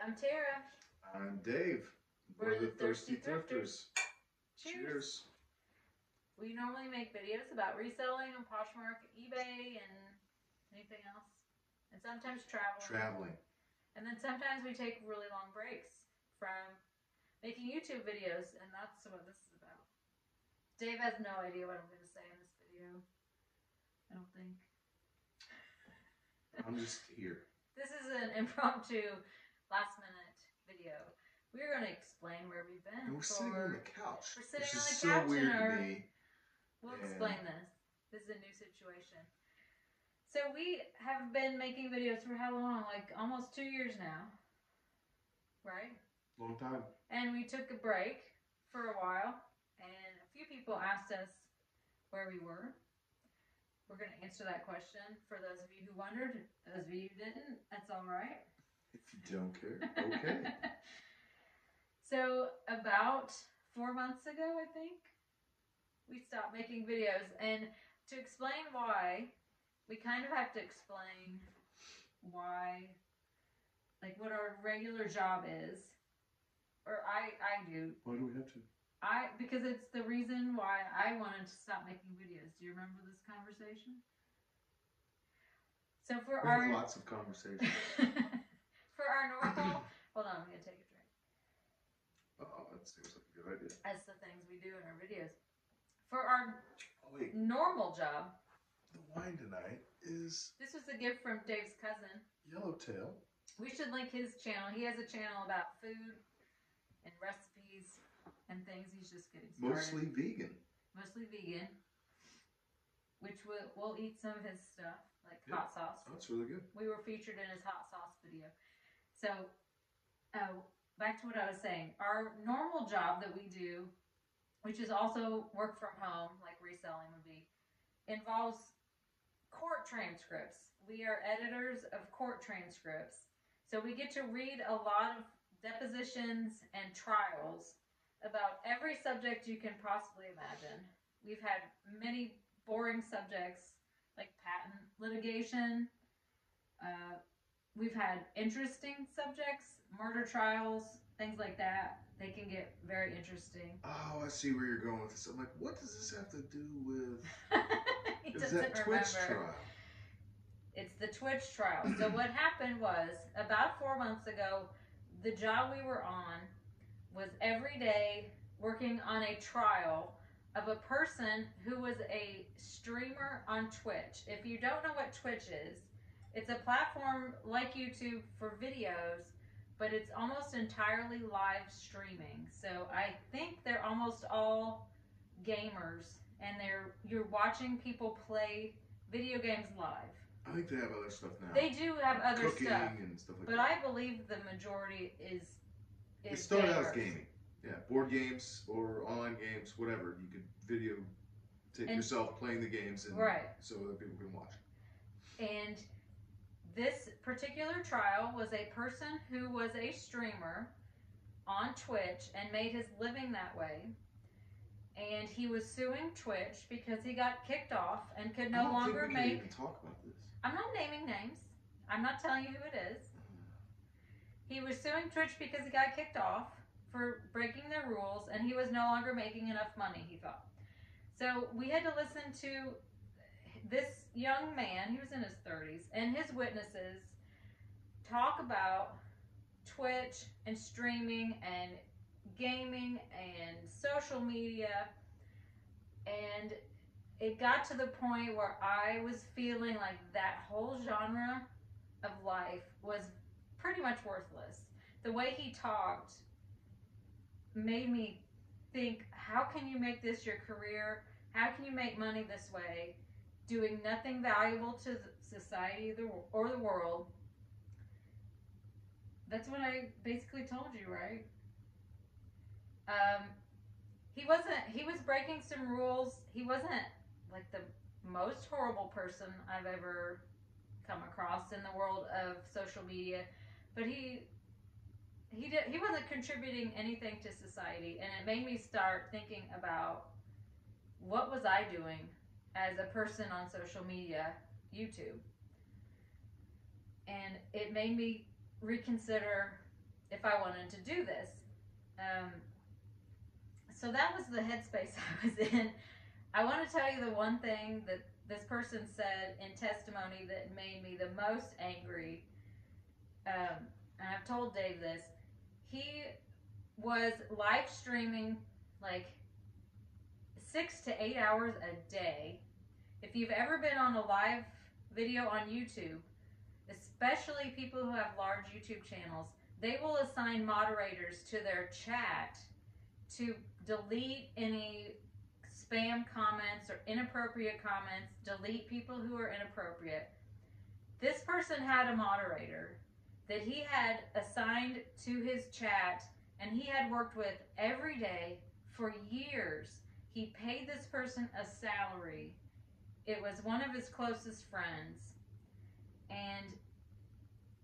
I'm Tara. I'm Dave. We're the Thirsty Thrifters. Cheers. We normally make videos about reselling on Poshmark, eBay, and anything else. And sometimes traveling. Traveling. And then sometimes we take really long breaks from making YouTube videos, and that's what this is about. Dave has no idea what I'm going to say in this video. I don't think. I'm just here. This is an impromptu, last minute video. We're going to explain where we've been. And we're sitting on the couch. we're sitting on is the so couch in weird our- to me. We'll And- explain this. This is a new situation. So we have been making videos for how long? Like almost two years now. Right? Long time. And we took a break for a while, and a few people asked us where we were. We're going to answer that question for those of you who wondered. Those of you who didn't, that's all right. If you don't care, okay. so, about four months ago, I think, we stopped making videos. And to explain why, we kind of have to explain why, like, what our regular job is. Or I, I do. Why do we have to? I because it's the reason why I wanted to stop making videos. Do you remember this conversation? So for We our lots of conversations. for our normal hold on, I'm gonna take a drink. Oh, that seems like a good idea. That's the things we do in our videos. For our Oh, wait. normal job, The wine tonight is this was a gift from Dave's cousin. Yellowtail. We should link his channel. He has a channel about food and recipes and things. He's just getting started. Mostly vegan. mostly vegan. Which we'll, we'll eat some of his stuff, like Yeah. hot sauce. That's really good. We were featured in his hot sauce video. So, oh, back to what I was saying. Our normal job that we do, which is also work from home, like reselling would be, involves court transcripts. We are editors of court transcripts. So we get to read a lot of depositions and trials about every subject you can possibly imagine. We've had many boring subjects like patent litigation. Uh, we've had interesting subjects, murder trials, things like that. They can get very interesting. Oh, I see where you're going with this. I'm like, what does this have to do with? Is doesn't that Twitch remember. trial? It's the Twitch trial. So what happened was about four months ago, the job we were on was every day working on a trial of a person who was a streamer on Twitch. If you don't know what Twitch is, it's a platform like YouTube for videos, but it's almost entirely live streaming. So I think they're almost all gamers and they're you're watching people play video games live. I think they have other stuff now. They do have other Cooking stuff, and stuff like but that. I believe the majority is It is started out as gaming. Yeah, board games or online games, whatever. You could video tape And- yourself playing the games, and Right. so that people can watch. And this particular trial was a person who was a streamer on Twitch and made his living that way. And he was suing Twitch because he got kicked off and could no longer think we can make. even talk about this. I'm not naming names. I'm not telling you who it is. He was suing Twitch because he got kicked off for breaking their rules and he was no longer making enough money, he thought. So we had to listen to this young man, he was in his 30s, and his witnesses talk about Twitch and streaming and gaming and social media. And it got to the point where I was feeling like that whole genre of life was pretty much worthless. The way he talked made me think how can you make this your career? How can you make money this way? Doing nothing valuable to society or the world. That's what I basically told you, right? Um, he wasn't, he was breaking some rules. He wasn't like the most horrible person I've ever come across in the world of social media, but he he did he wasn't contributing anything to society, and it made me start thinking about what was I doing as a person on social media, YouTube, and it made me reconsider if I wanted to do this. Um, so that was the headspace I was in. I want to tell you the one thing that this person said in testimony that made me the most angry. Um, and I've told Dave this. He was live streaming like six to eight hours a day. If you've ever been on a live video on YouTube, especially people who have large YouTube channels, they will assign moderators to their chat to delete any spam comments or inappropriate comments, delete people who are inappropriate. This person had a moderator that he had assigned to his chat and he had worked with every day for years. He paid this person a salary. It was one of his closest friends. And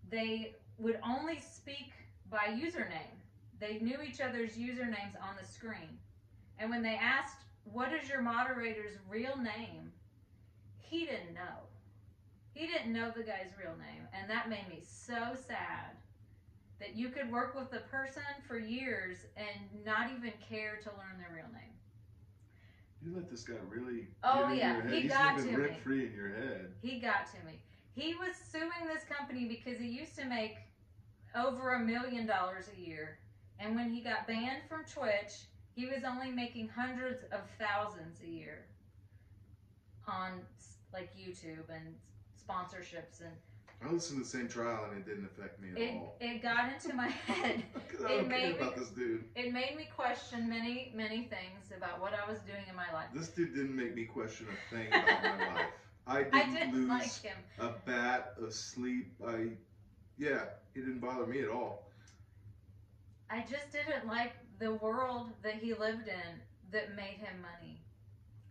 they would only speak by username. They knew each other's usernames on the screen. And when they asked, What is your moderator's real name? he didn't know. He didn't know the guy's real name. And that made me so sad that you could work with a person for years and not even care to learn their real name. You let this guy really Oh, yeah, your head. he He's got to me. rent free in your head. He got to me. He was suing this company because he used to make over a million dollars a year. And when he got banned from Twitch, he was only making hundreds of thousands a year on like YouTube and sponsorships and I listened to the same trial and it didn't affect me at it, all. it got into my head. it made me- about this dude. It made me question many, many things about what I was doing in my life. This dude didn't make me question a thing about my life. I didn't, I didn't lose like him. a bat, of sleep. I, yeah, he didn't bother me at all. I just didn't like the world that he lived in that made him money.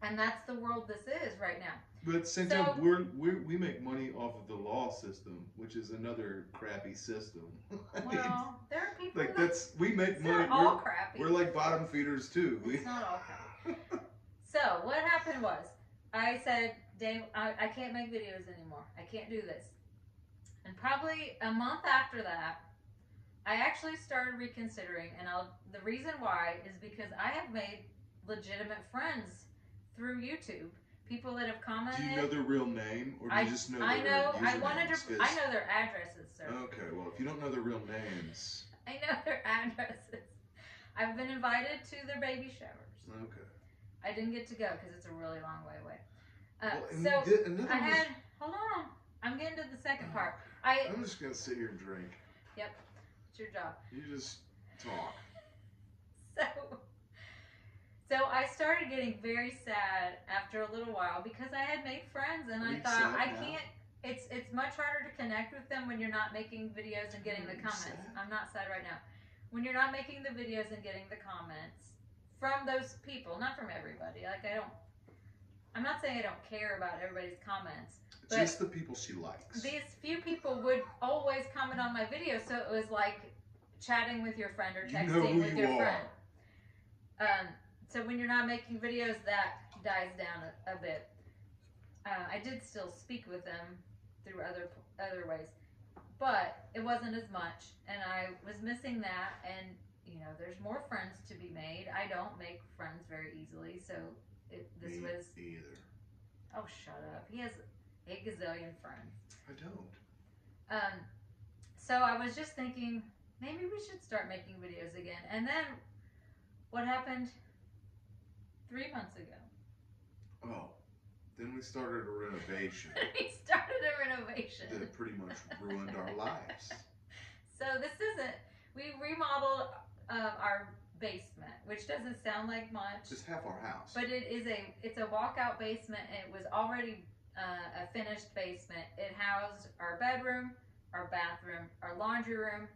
And that's the world this is right now. But at the same So- time, we're, we're we make money off of the law system, which is another crappy system. Mean, Well, there are people like that that's we make money. all We're, crappy. we're like bottom feeders too. We, It's not all crappy. So what happened was, I said, Dave, I, I can't make videos anymore. I can't do this. And probably a month after that, I actually started reconsidering. And I'll, the reason why is because I have made legitimate friends through YouTube. People that have commented. do you know their real name, or do I- you just know? I their know. I wanted usernames? I know their addresses, sir. Okay, well, if you don't know their real names, I know their addresses. I've been invited to their baby showers. okay. I didn't get to go because it's a really long way away. Uh, well, so I was- had. Hold on. I'm getting to the second part. I. I'm just gonna sit here and drink. Yep. It's your job. You just talk. So. I started getting very sad after a little while because I had made friends and Are I thought I now? can't. It's it's much harder to connect with them when you're not making videos and getting the Are you comments. sad? I'm not sad right now. When you're not making the videos and getting the comments from those people, not from everybody. Like I don't. I'm not saying I don't care about everybody's comments. But- just the people she likes. These few people would always comment on my video, so it was like chatting with your friend or You texting know with you your are. friend. Um, so when you're not making videos, that dies down a, a bit. Uh, I did still speak with them through other other ways, but it wasn't as much, and I was missing that. And you know, there's more friends to be made. I don't make friends very easily, so it, this Me was. either. Oh, shut up! He has a gazillion friends. I don't. Um, so I was just thinking maybe we should start making videos again. And then what happened three months ago? Oh, then we started a renovation we started a renovation. that pretty much ruined our lives. So this isn't. We remodeled uh, our basement, which doesn't sound like much, Just half our house. but it is a. It's a walkout basement. And it was already uh, a finished basement. It housed our bedroom, our bathroom, our laundry room,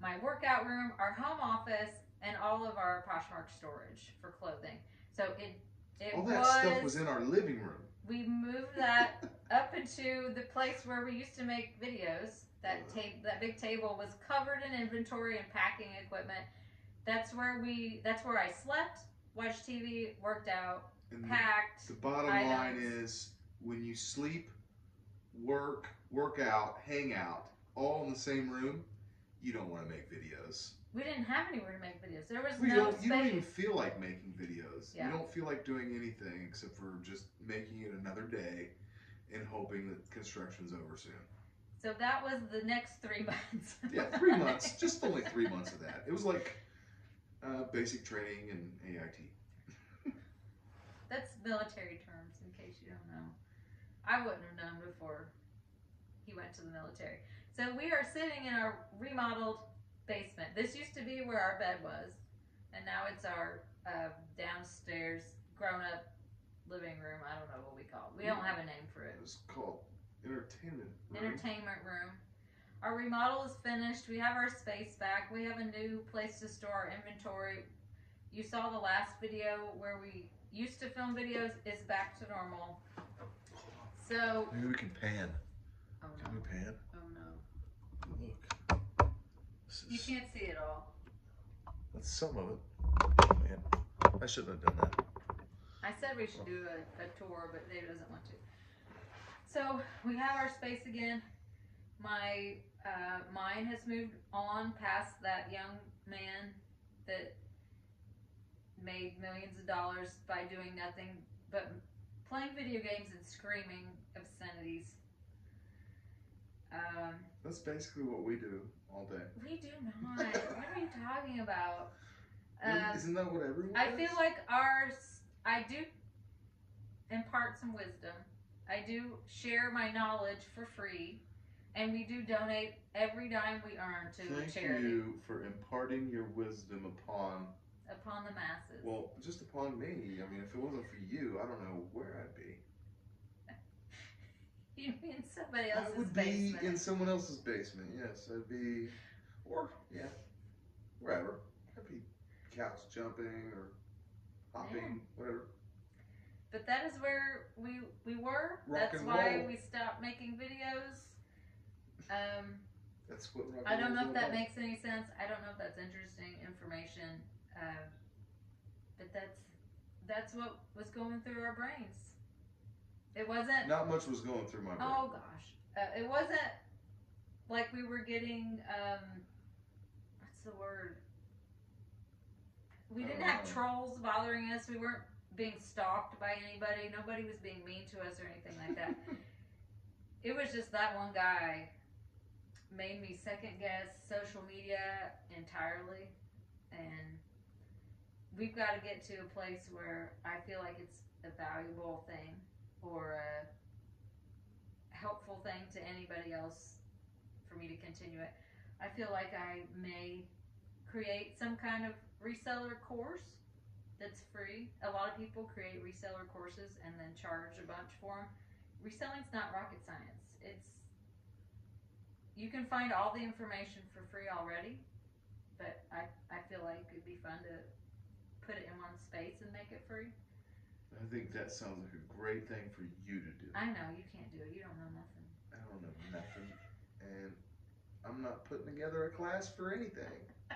my workout room, our home office, and all of our Poshmark storage for clothing. So it it All that was, stuff was in our living room. we moved that up into the place where we used to make videos. That tape, that big table was covered in inventory and packing equipment. That's where we. That's where I slept, watched TV, worked out, And packed. the bottom items. line is when you sleep, work, work out, hang out, all in the same room, you don't want to make videos. We didn't have anywhere to make videos. There was We no don't, you don't even feel like making videos. Yeah. You don't feel like doing anything except for just making it another day and hoping that construction's over soon. So that was the next three months. Yeah, three months. just only three months of that. It was like uh, basic training and AIT. That's military terms, in case you don't know. I wouldn't have known before he went to the military. So we are sitting in our remodeled basement. This used to be where our bed was, and now it's our uh, downstairs grown-up living room. I don't know what we call it. We don't have a name for it. It's called entertainment. room. entertainment room. Our remodel is finished. We have our space back. We have a new place to store our inventory. You saw the last video where we used to film videos is back to normal. So, Maybe we can pan. Oh Can we pan? oh no. Look. This You can't see it all. that's some of it. Man, I shouldn't have done that. I said we should do a, a tour, but Dave doesn't want to. So we have our space again. My uh, mind has moved on past that young man that made millions of dollars by doing nothing but playing video games and screaming obscenities. Um, That's basically what we do all day. we do not. what are you talking about? Um, Isn't that what everyone I does? feel like ours, I do impart some wisdom. I do share my knowledge for free, and we do donate every dime we earn to Thank a charity you for imparting your wisdom upon, upon the masses. well, just upon me. I mean, if it wasn't for you, I don't know where I'd be. you mean somebody I else's would be in someone else's basement. Yes, I'd be, or yeah, wherever. I'd be couch jumping or hopping, whatever. But that is where we we were. Rock That's why roll. we stopped making videos. Um, That's what. I don't know if that about. makes any sense. I don't know if that's interesting information. Uh, but that's that's what was going through our brains. It wasn't. Not much was going through my brain. Oh gosh, uh, it wasn't like we were getting. Um, what's the word? We didn't have know. trolls bothering us. We weren't being stalked by anybody. Nobody was being mean to us or anything like that. it was just that one guy made me second guess social media entirely and we've got to get to a place where i feel like it's a valuable thing or a helpful thing to anybody else for me to continue it. I feel like i may create some kind of reseller course that's free. A lot of people create reseller courses and then charge a bunch for them reselling's not rocket science. It's you can find all the information for free already but i i feel like it'd be fun to put it in one space and make it free I think that sounds like a great thing for you to do. i know you can't do it you don't know nothing I don't know nothing, and I'm not putting together a class for anything.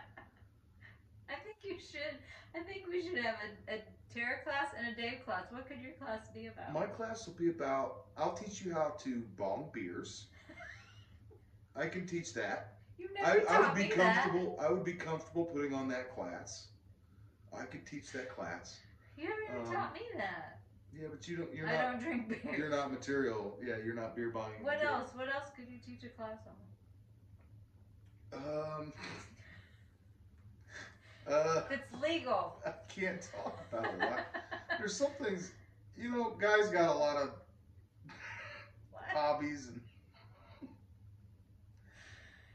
i think you should i think we should have a, a Tara class and a Dave class. What could your class be about? My class will be about. I'll teach you how to bong beers. I can teach that. you I, never I taught would be me that. comfortable. I would be comfortable putting on that class. I could teach that class. You haven't even Um, taught me that. Yeah, but you don't. You're I not. don't drink beer. You're not material. Yeah, you're not beer buying. What material. else? What else could you teach a class on? Um. Uh, It's legal. I can't talk about a lot. There's some things, you know, guys got a lot of What? hobbies and.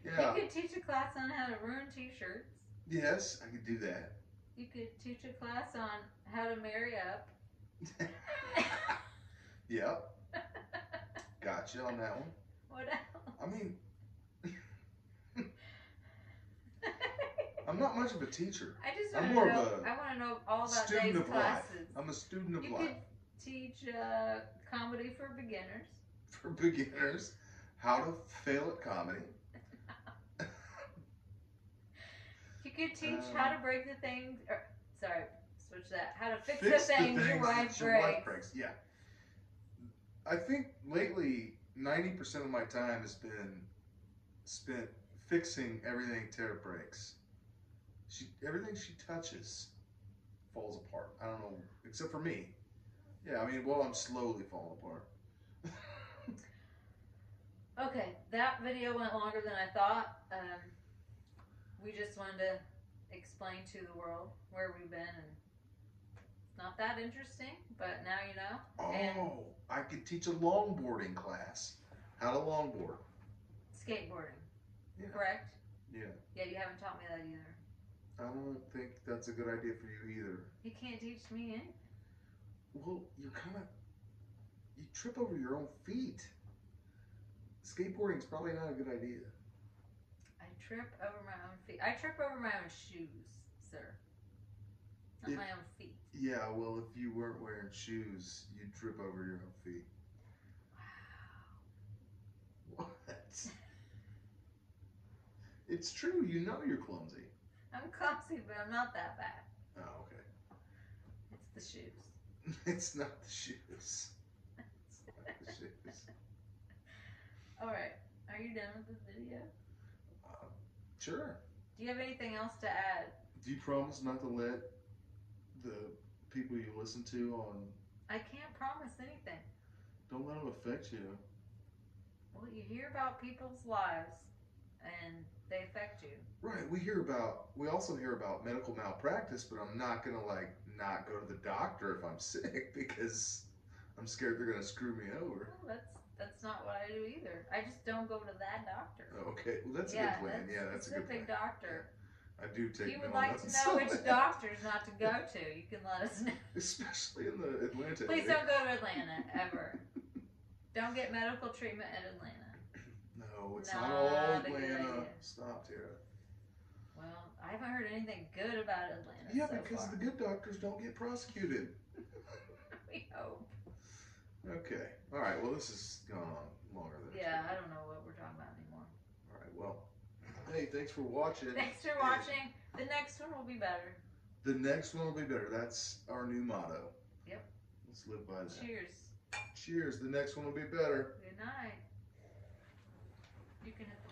Yeah. You could teach a class on how to ruin t-shirts. Yes, I could do that. You could teach a class on how to marry up. yep. Gotcha on that one. What else? I mean, I'm not much of a teacher. I just I'm want to more know. of a I want to know all about Student Dave's of life. classes. I'm a student of You life. could teach uh, comedy for beginners. For beginners, how to fail at comedy. You could teach how to break the things. Or, sorry, switch that. How to fix, Fix the things your wife that your wife breaks. breaks. Yeah. I think lately, 90% of my time has been spent fixing everything Tara breaks. She everything she touches falls apart. I don't know, except for me. Yeah, I mean, well, I'm slowly falling apart. Okay, that video went longer than I thought. Um, we just wanted to explain to the world where we've been, and it's not that interesting, but now you know. Oh, And- I could teach a longboarding class. How to longboard. Skateboarding, Yeah. correct? Yeah. Yeah, you haven't taught me that either. I don't think that's a good idea for you either. You can't teach me anything. Well, you're kind of you trip over your own feet. Skateboarding's probably not a good idea. Trip over my own feet. I trip over my own shoes, sir. Not If- my own feet. Yeah, well, if you weren't wearing shoes, you'd trip over your own feet. Wow. What? It's true. You know you're clumsy. I'm clumsy, but I'm not that bad. Oh, okay. It's the shoes. It's not the shoes. It's not the shoes. Alright, are you done with the video? Sure. Do you have anything else to add? Do you promise not to let the people you listen to on I can't promise anything. don't let them affect you? Well, you hear about people's lives and they affect you. Right. We hear about. We also hear about medical malpractice, but I'm not gonna like not go to the doctor if I'm sick because I'm scared they're gonna screw me over. Well, that's that's not what I do either. I just don't go to that doctor. Okay. Well, that's a yeah, good plan. that's yeah, that's a good plan. doctor. I do take. You would like to know which that. doctors not to go to, you can let us know. especially in the Atlanta. Please area. don't go to Atlanta ever. Don't get medical treatment at Atlanta. No, it's Not not all Atlanta. Stop, Tara. Well, I haven't heard anything good about Atlanta. Yeah, so because far. the good doctors don't get prosecuted. we hope. Okay. All right. Well, this has gone on longer than. Yeah, I expected. don't know what we're talking about anymore. All right. Well. Hey, thanks for watching. Thanks for watching. The next one will be better. The next one will be better. That's our new motto. Yep. Let's live by that. Cheers. Cheers. The next one will be better. Good night. You can hit